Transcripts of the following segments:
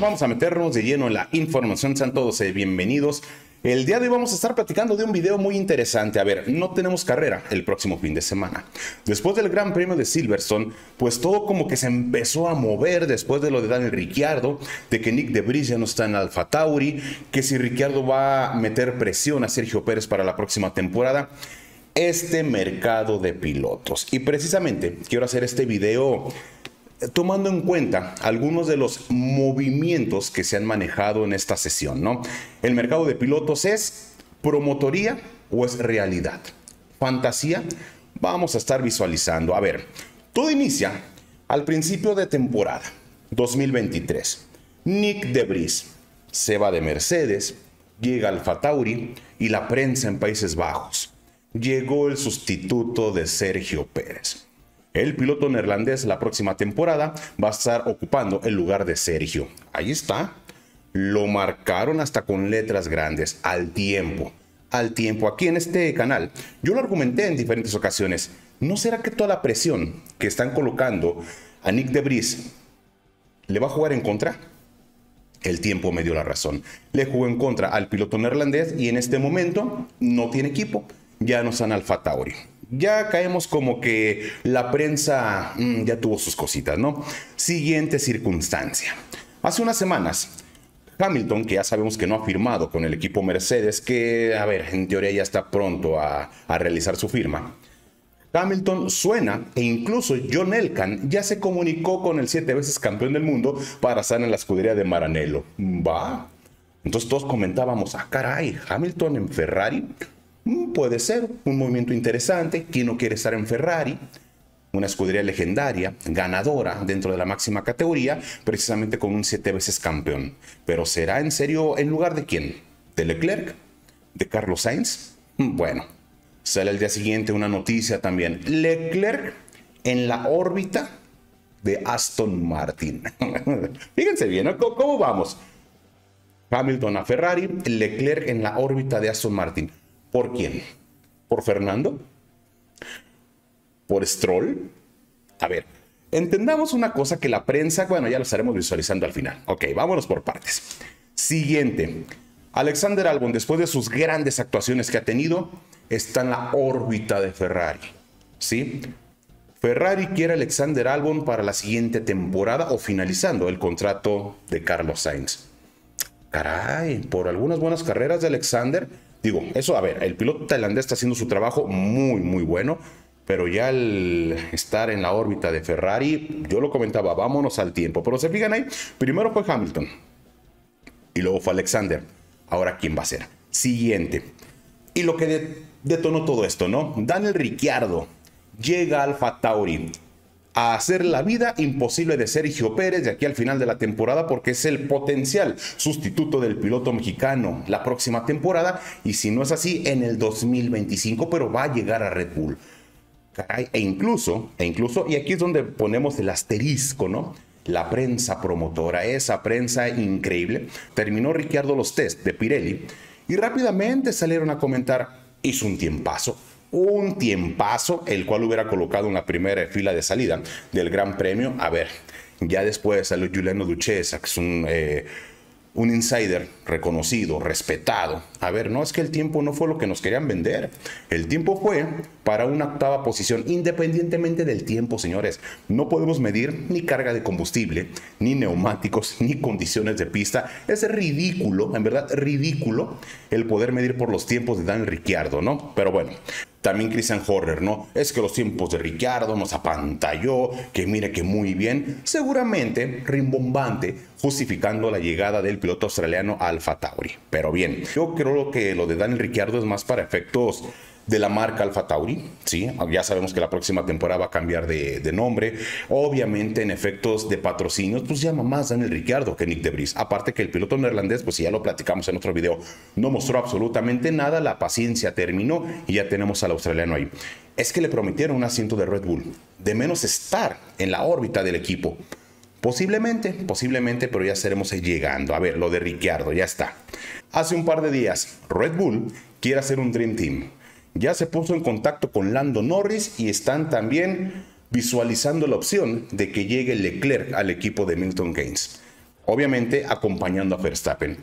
vamos a meternos de lleno en la información. Sean todos eh, bienvenidos. El día de hoy vamos a estar platicando de un video muy interesante. A ver, no tenemos carrera el próximo fin de semana. Después del Gran Premio de Silverstone, pues todo como que se empezó a mover después de lo de Daniel Ricciardo, de que Nick Debris ya no está en Alfa Tauri, que si Ricciardo va a meter presión a Sergio Pérez para la próxima temporada. Este mercado de pilotos. Y precisamente quiero hacer este video tomando en cuenta algunos de los movimientos que se han manejado en esta sesión, ¿no? El mercado de pilotos es promotoría o es realidad. Fantasía, vamos a estar visualizando. A ver, todo inicia al principio de temporada 2023. Nick Debris se va de Mercedes, llega Alfa Tauri y la prensa en Países Bajos. Llegó el sustituto de Sergio Pérez. El piloto neerlandés la próxima temporada va a estar ocupando el lugar de Sergio. Ahí está. Lo marcaron hasta con letras grandes, al tiempo. Al tiempo, aquí en este canal, yo lo argumenté en diferentes ocasiones. ¿No será que toda la presión que están colocando a Nick Debris le va a jugar en contra? El tiempo me dio la razón. Le jugó en contra al piloto neerlandés y en este momento no tiene equipo. Ya no están Alfa Tauri ya caemos como que la prensa mm, ya tuvo sus cositas, ¿no? Siguiente circunstancia. Hace unas semanas, Hamilton, que ya sabemos que no ha firmado con el equipo Mercedes, que, a ver, en teoría ya está pronto a, a realizar su firma. Hamilton suena e incluso John Elkan ya se comunicó con el siete veces campeón del mundo para estar en la escudería de Maranello. Va. Entonces todos comentábamos, ah, caray, Hamilton en Ferrari. Mm, puede ser un movimiento interesante. ¿Quién no quiere estar en Ferrari? Una escudería legendaria, ganadora dentro de la máxima categoría, precisamente con un siete veces campeón. Pero ¿será en serio en lugar de quién? ¿De Leclerc? ¿De Carlos Sainz? Mm, bueno, sale el día siguiente una noticia también. Leclerc en la órbita de Aston Martin. Fíjense bien, ¿cómo vamos? Hamilton a Ferrari, Leclerc en la órbita de Aston Martin. ¿Por quién? ¿Por Fernando? ¿Por Stroll? A ver, entendamos una cosa que la prensa, bueno, ya lo estaremos visualizando al final. Ok, vámonos por partes. Siguiente. Alexander Albon, después de sus grandes actuaciones que ha tenido, está en la órbita de Ferrari. ¿Sí? Ferrari quiere Alexander Albon para la siguiente temporada o finalizando el contrato de Carlos Sainz. Caray, por algunas buenas carreras de Alexander, Digo, eso, a ver, el piloto tailandés está haciendo su trabajo muy, muy bueno, pero ya al estar en la órbita de Ferrari, yo lo comentaba, vámonos al tiempo. Pero se fijan ahí, primero fue Hamilton y luego fue Alexander. Ahora, ¿quién va a ser? Siguiente. Y lo que detonó todo esto, ¿no? Daniel Ricciardo llega al Alfa Tauri a hacer la vida imposible de Sergio Pérez de aquí al final de la temporada porque es el potencial sustituto del piloto mexicano la próxima temporada y si no es así en el 2025 pero va a llegar a Red Bull. e incluso, e incluso, y aquí es donde ponemos el asterisco, ¿no? La prensa promotora, esa prensa increíble, terminó Ricciardo los test de Pirelli y rápidamente salieron a comentar, hizo un tiempazo, un tiempazo, el cual hubiera colocado en la primera fila de salida del Gran Premio. A ver, ya después salió Giuliano Duchesa, que es un eh, un insider reconocido, respetado. A ver, no es que el tiempo no fue lo que nos querían vender. El tiempo fue para una octava posición, independientemente del tiempo, señores. No podemos medir ni carga de combustible, ni neumáticos, ni condiciones de pista. Es ridículo, en verdad, ridículo el poder medir por los tiempos de Daniel Ricciardo, ¿no? Pero bueno, también Christian Horner, ¿no? Es que los tiempos de Ricciardo nos apantalló, que mire que muy bien. Seguramente rimbombante, justificando la llegada del piloto australiano Alfa Tauri. Pero bien, yo creo que lo de Daniel Ricciardo es más para efectos de la marca Alfa Tauri, ¿sí? Ya sabemos que la próxima temporada va a cambiar de, nombre. Obviamente, en efectos de patrocinios, pues llama más Daniel Ricciardo que Nick Debris. Aparte que el piloto neerlandés, pues ya lo platicamos en otro video, no mostró absolutamente nada, la paciencia terminó y ya tenemos al australiano ahí. Es que le prometieron un asiento de Red Bull, de menos estar en la órbita del equipo. Posiblemente, posiblemente, pero ya estaremos llegando. A ver, lo de Ricciardo, ya está. Hace un par de días, Red Bull quiere hacer un Dream Team ya se puso en contacto con Lando Norris y están también visualizando la opción de que llegue Leclerc al equipo de Milton Keynes. obviamente acompañando a Verstappen.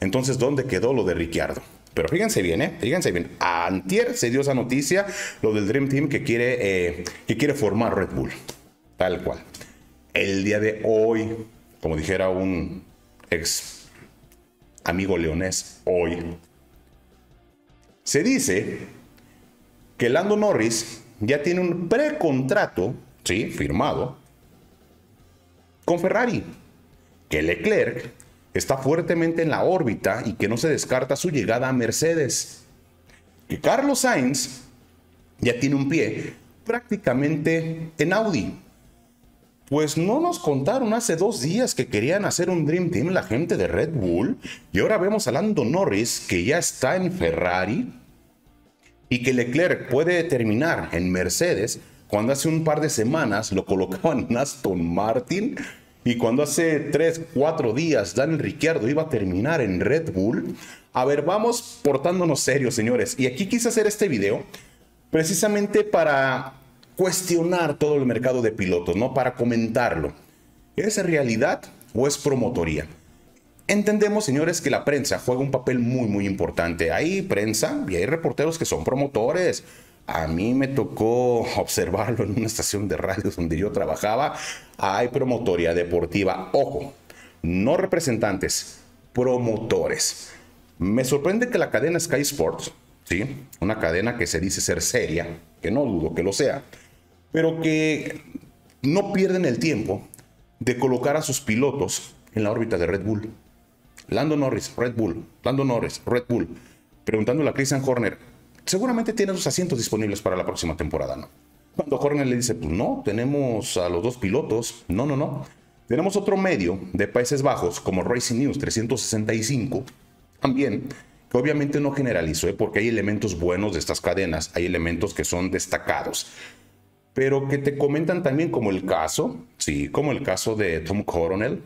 Entonces, ¿dónde quedó lo de Ricciardo? Pero fíjense bien, ¿eh? Fíjense bien. Antier se dio esa noticia, lo del Dream Team que quiere, eh, que quiere formar Red Bull. Tal cual. El día de hoy, como dijera un ex amigo leonés, hoy, se dice que Lando Norris ya tiene un precontrato, sí, firmado, con Ferrari. Que Leclerc está fuertemente en la órbita y que no se descarta su llegada a Mercedes. Que Carlos Sainz ya tiene un pie prácticamente en Audi. Pues no nos contaron hace dos días que querían hacer un Dream Team la gente de Red Bull y ahora vemos a Lando Norris que ya está en Ferrari y que Leclerc puede terminar en Mercedes cuando hace un par de semanas lo colocaban en Aston Martin y cuando hace 3, 4 días Daniel Ricciardo iba a terminar en Red Bull. A ver, vamos portándonos serios, señores. Y aquí quise hacer este video precisamente para cuestionar todo el mercado de pilotos, ¿no? Para comentarlo. ¿Es realidad o es promotoría? Entendemos, señores, que la prensa juega un papel muy, muy importante. Hay prensa y hay reporteros que son promotores. A mí me tocó observarlo en una estación de radio donde yo trabajaba. Hay promotoria deportiva. Ojo, no representantes, promotores. Me sorprende que la cadena Sky Sports, ¿sí? una cadena que se dice ser seria, que no dudo que lo sea, pero que no pierden el tiempo de colocar a sus pilotos en la órbita de Red Bull. Lando Norris, Red Bull, Lando Norris, Red Bull, preguntándole a Christian Horner, seguramente tiene los asientos disponibles para la próxima temporada, ¿no? Cuando Horner le dice, pues no, tenemos a los dos pilotos, no, no, no. Tenemos otro medio de Países Bajos como Racing News 365, también, que obviamente no generalizo, ¿eh? porque hay elementos buenos de estas cadenas, hay elementos que son destacados, pero que te comentan también como el caso, sí, como el caso de Tom Coronel,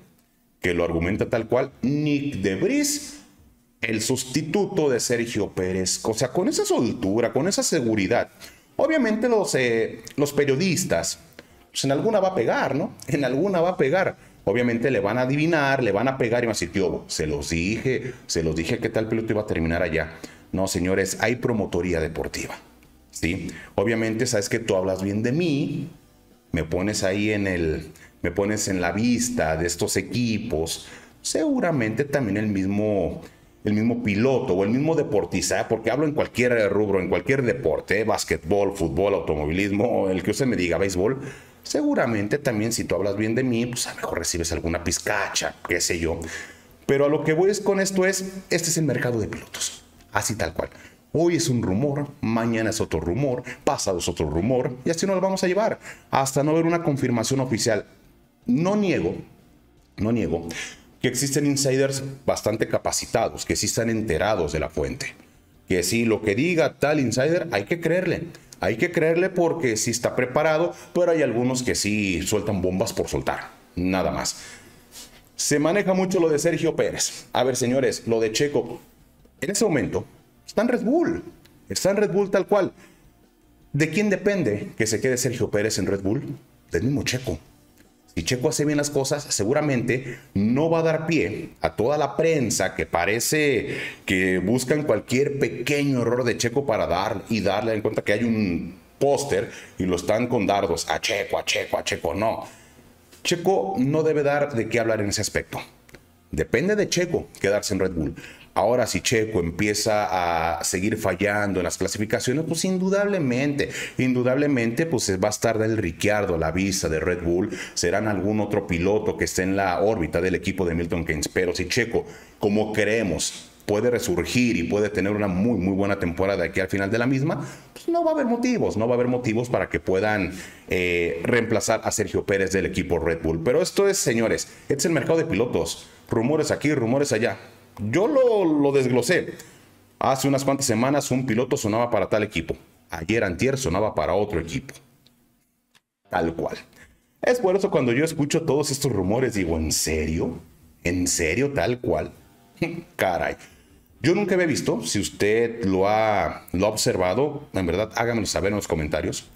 que lo argumenta tal cual, Nick DeVries el sustituto de Sergio Pérez. O sea, con esa soltura, con esa seguridad. Obviamente los, eh, los periodistas, pues en alguna va a pegar, ¿no? En alguna va a pegar. Obviamente le van a adivinar, le van a pegar y van a decir, tío, se los dije, se los dije que tal piloto iba a terminar allá. No, señores, hay promotoría deportiva. ¿Sí? Obviamente sabes que tú hablas bien de mí, me pones ahí en el, me pones en la vista de estos equipos, seguramente también el mismo el mismo piloto o el mismo deportista, porque hablo en cualquier rubro, en cualquier deporte, ¿eh? básquetbol, fútbol, automovilismo, el que usted me diga, béisbol, seguramente también si tú hablas bien de mí, pues a lo mejor recibes alguna pizcacha, qué sé yo. Pero a lo que voy con esto es, este es el mercado de pilotos, así tal cual. Hoy es un rumor, mañana es otro rumor, pasado es otro rumor, y así nos lo vamos a llevar, hasta no haber una confirmación oficial. No niego, no niego que existen insiders bastante capacitados, que sí están enterados de la fuente. Que si lo que diga tal insider hay que creerle. Hay que creerle porque sí está preparado, pero hay algunos que sí sueltan bombas por soltar. Nada más. Se maneja mucho lo de Sergio Pérez. A ver, señores, lo de Checo. En ese momento está en Red Bull. Está en Red Bull tal cual. ¿De quién depende que se quede Sergio Pérez en Red Bull? Del mismo Checo si Checo hace bien las cosas, seguramente no va a dar pie a toda la prensa que parece que buscan cualquier pequeño error de Checo para dar y darle en cuenta que hay un póster y lo están con dardos a Checo, a Checo, a Checo. No. Checo no debe dar de qué hablar en ese aspecto. Depende de Checo quedarse en Red Bull. Ahora, si Checo empieza a seguir fallando en las clasificaciones, pues indudablemente, indudablemente, pues va a estar del Ricciardo, la vista de Red Bull, serán algún otro piloto que esté en la órbita del equipo de Milton Keynes. Pero si Checo, como creemos, puede resurgir y puede tener una muy, muy buena temporada aquí al final de la misma, pues no va a haber motivos, no va a haber motivos para que puedan eh, reemplazar a Sergio Pérez del equipo Red Bull. Pero esto es, señores, es el mercado de pilotos. Rumores aquí, rumores allá. Yo lo, desglosé. Hace unas cuantas semanas un piloto sonaba para tal equipo. Ayer antier sonaba para otro equipo. Tal cual. Es por eso cuando yo escucho todos estos rumores digo, ¿en serio? ¿En serio tal cual? Caray. Yo nunca había visto, si usted lo ha, lo observado, en verdad háganmelo saber en los comentarios,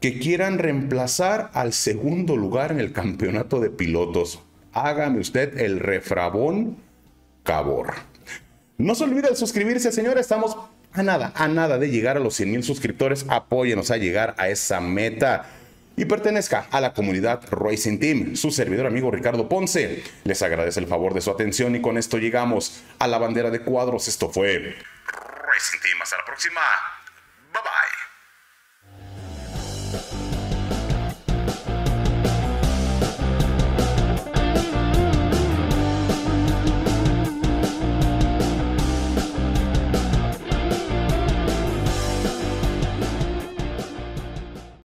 que quieran reemplazar al segundo lugar en el campeonato de pilotos Hágame usted el refrabón No se olvide de suscribirse, señores. Estamos a nada, a nada de llegar a los 100 mil suscriptores. Apóyenos a llegar a esa meta y pertenezca a la comunidad Racing Team. Su servidor amigo Ricardo Ponce les agradece el favor de su atención y con esto llegamos a la bandera de cuadros. Esto fue Racing Team. Hasta la próxima.